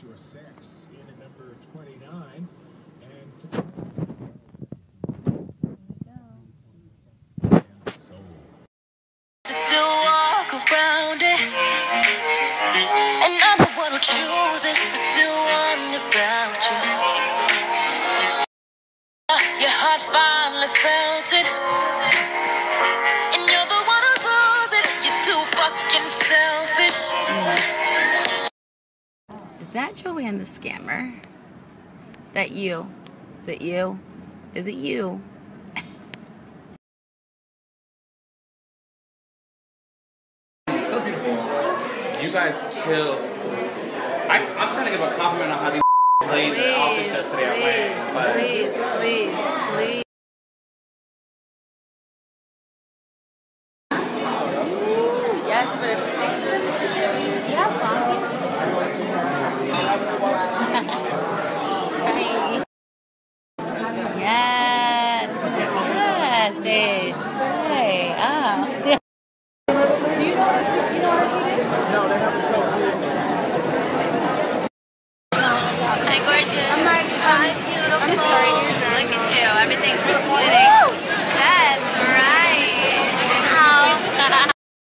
Your sex in at number 29. And chooses to still wonder about you. Your heart finally felt it. And you're the one who's losing. You're too fucking selfish. Is that Joanne the scammer? Is that you? Is it you? Is it you? So beautiful. You guys kill. I, I'm trying to give a compliment on how these played their outfits yesterday at Wang, but please, please, please. Yes, but if fix them, you have pockets. Yes, Dave, slay. Ah. Hi, gorgeous. Hi, beautiful. Look at you. Everything's just sitting. Yes.